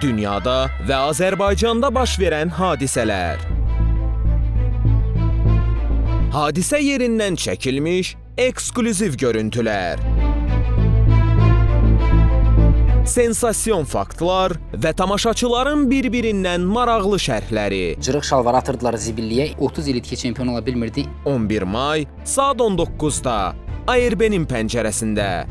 dünyada və Azərbaycanda baş verən hadisələr. Hadisə yerindən çəkilmiş eksklüziv görüntülər. Sensasiyon faktlar və tamaşaçıların bir-birindən maraqlı şərhləri. Cırıq şalvarı atırdılar zibilliyə. 30 il itki çempion ola bilmirdi. 11 may saat 19-da ARB-nin pəncərəsində